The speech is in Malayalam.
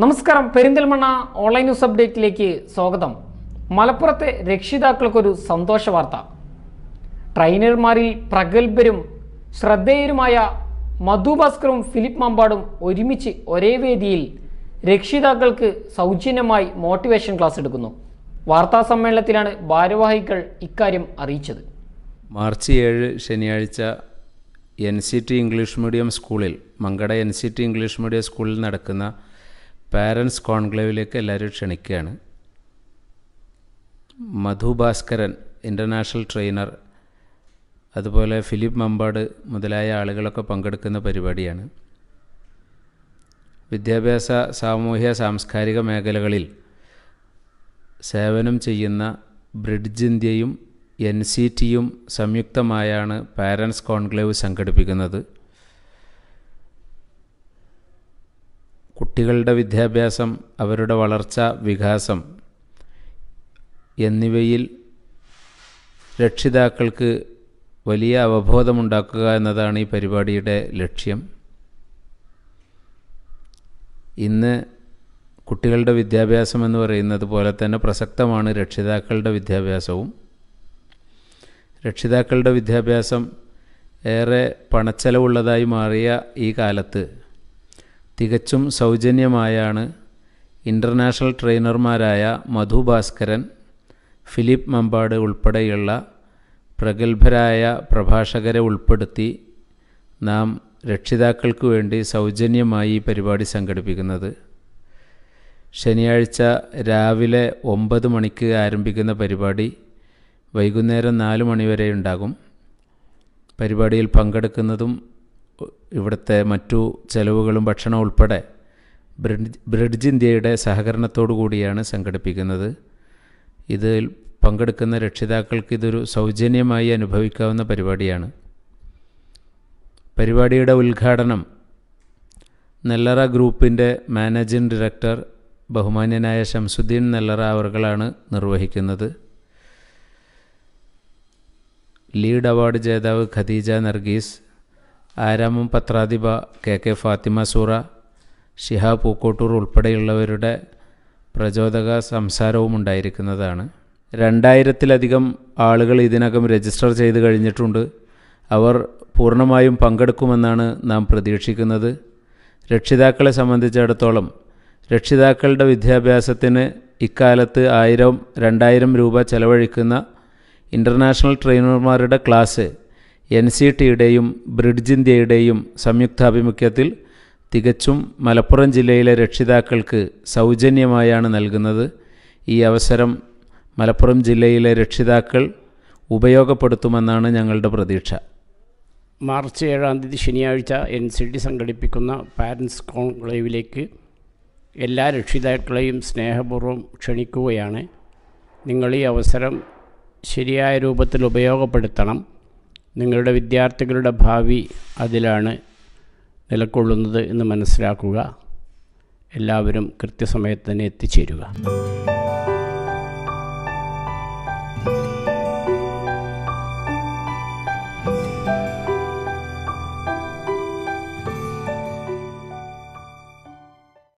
നമസ്കാരം. പെരിന്തൽമണ്ണ ഓൺലൈൻ ന്യൂസ് അപ്ഡേറ്റിലേക്ക് സ്വാഗതം. മലപ്പുറത്തെ രക്ഷിതാക്കൾക്കൊരു സന്തോഷ വാർത്ത. ട്രെയിനർമാരിൽ പ്രഗത്ഭരും ശ്രദ്ധേയരുമായ മധു ഭാസ്കറും ഫിലിപ്പ് മാമ്പാടും ഒരുമിച്ച് ഒരേ വേദിയിൽ രക്ഷിതാക്കൾക്ക് സൗജന്യമായി മോട്ടിവേഷൻ ക്ലാസ് എടുക്കുന്നു. വാർത്താ സമ്മേളനത്തിലാണ് ഭാരവാഹികൾ ഇക്കാര്യം അറിയിച്ചത്. മാർച്ച് ഏഴ് ശനിയാഴ്ച N C T English medium സ്കൂളിൽ Mankada N C T English medium സ്കൂളിൽ നടക്കുന്ന പാരൻസ് കോൺക്ലേവിലേക്ക് എല്ലാവരും ക്ഷണിക്കുകയാണ്. മധു ഭാസ്കരൻ ഇന്റർനാഷണൽ ട്രെയിനർ അതുപോലെ ഫിലിപ്പ് മമ്പാട് മുതലായ ആളുകളൊക്കെ പങ്കെടുക്കുന്ന പരിപാടിയാണ്. വിദ്യാഭ്യാസ സാമൂഹ്യ സാംസ്കാരിക മേഖലകളിൽ സേവനം ചെയ്യുന്ന ബ്രിഡ്ജ് ഇന്ത്യയും എൻ സി ടിയും സംയുക്തമായാണ് പാരൻസ് കോൺക്ലേവ് സംഘടിപ്പിക്കുന്നത്. കുട്ടികളുടെ വിദ്യാഭ്യാസം അവരുടെ വളർച്ച വികാസം എന്നിവയിൽ രക്ഷിതാക്കൾക്ക് വലിയ അവബോധമുണ്ടാക്കുക എന്നതാണ് ഈ പരിപാടിയുടെ ലക്ഷ്യം. ഇന്ന് കുട്ടികളുടെ വിദ്യാഭ്യാസം എന്ന് പറയുന്നത് പോലെ തന്നെ പ്രസക്തമാണ് രക്ഷിതാക്കളുടെ വിദ്യാഭ്യാസവും. രക്ഷിതാക്കളുടെ വിദ്യാഭ്യാസം ഏറെ പണച്ചെലവുള്ളതായി മാറിയ ഈ കാലത്ത് തികച്ചും സൗജന്യമായാണ് ഇന്റർനാഷണൽ ട്രെയിനർമാരായ മധു ഭാസ്കരൻ ഫിലിപ്പ് മമ്പാട് ഉൾപ്പെടെയുള്ള പ്രഗത്ഭരായ പ്രഭാഷകരെ ഉൾപ്പെടുത്തി നാം രക്ഷിതാക്കൾക്ക് വേണ്ടി സൗജന്യമായി ഈ പരിപാടി സംഘടിപ്പിക്കുന്നത്. ശനിയാഴ്ച രാവിലെ ഒമ്പത് മണിക്ക് ആരംഭിക്കുന്ന പരിപാടി വൈകുന്നേരം നാല് മണിവരെ ഉണ്ടാകും. പരിപാടിയിൽ പങ്കെടുക്കുന്നതും ഇവിടുത്തെ മറ്റു ചെലവുകളും ഭക്ഷണം ഉൾപ്പെടെ ബ്രിഡ്ജ് ബ്രിഡ്ജ് ഇന്ത്യയുടെ സഹകരണത്തോടു കൂടിയാണ് സംഘടിപ്പിക്കുന്നത്. ഇതിൽ പങ്കെടുക്കുന്ന രക്ഷിതാക്കൾക്ക് ഇതൊരു സൗജന്യമായി അനുഭവിക്കാവുന്ന പരിപാടിയാണ്. പരിപാടിയുടെ ഉദ്ഘാടനം നെല്ലറ ഗ്രൂപ്പിന്റെ മാനേജിംഗ് ഡയറക്ടർ ബഹുമാന്യനായ ഷംസുദ്ദീൻ നെല്ലറ അവർകളാണ് നിർവഹിക്കുന്നത്. ലീഡ് അവാർഡ് ജേതാവ് ഖദീജ നർഗീസ് ആരാമം പത്രാധിപ കെ കെ ഫാത്തിമ സൂറ ഷിഹാ പൂക്കോട്ടൂർ ഉൾപ്പെടെയുള്ളവരുടെ പ്രചോദക സംസാരവും ഉണ്ടായിരിക്കുന്നതാണ്. രണ്ടായിരത്തിലധികം ആളുകൾ ഇതിനകം രജിസ്റ്റർ ചെയ്ത് കഴിഞ്ഞിട്ടുണ്ട്. അവർ പൂർണമായും പങ്കെടുക്കുമെന്നാണ് നാം പ്രതീക്ഷിക്കുന്നത്. രക്ഷിതാക്കളെ സംബന്ധിച്ചിടത്തോളം രക്ഷിതാക്കളുടെ വിദ്യാഭ്യാസത്തിന് ഇക്കാലത്ത് ആയിരം രണ്ടായിരം രൂപ ചെലവഴിക്കുന്ന ഇന്റർനാഷണൽ ട്രെയിനർമാരുടെ ക്ലാസ് എൻ സി ടിയുടെയും ബ്രിഡ്ജ് ഇന്ത്യയുടെയും സംയുക്താഭിമുഖ്യത്തിൽ തികച്ചും മലപ്പുറം ജില്ലയിലെ രക്ഷിതാക്കൾക്ക് സൗജന്യമായാണ് നൽകുന്നത്. ഈ അവസരം മലപ്പുറം ജില്ലയിലെ രക്ഷിതാക്കൾ ഉപയോഗപ്പെടുത്തുമെന്നാണ് ഞങ്ങളുടെ പ്രതീക്ഷ. മാർച്ച് ഏഴാം തീയതി ശനിയാഴ്ച എൻ സി ടി സംഘടിപ്പിക്കുന്ന പാരൻസ് കോൺക്ലേവിലേക്ക് എല്ലാ രക്ഷിതാക്കളെയും സ്നേഹപൂർവം ക്ഷണിക്കുകയാണ്. നിങ്ങൾ ഈ അവസരം ശരിയായ രൂപത്തിൽ ഉപയോഗപ്പെടുത്തണം. നിങ്ങളുടെ വിദ്യാർത്ഥികളുടെ ഭാവി അതിലാണ് നിലകൊള്ളുന്നത് എന്ന് മനസ്സിലാക്കുക. എല്ലാവരും കൃത്യസമയത്ത് തന്നെ എത്തിച്ചേരുക.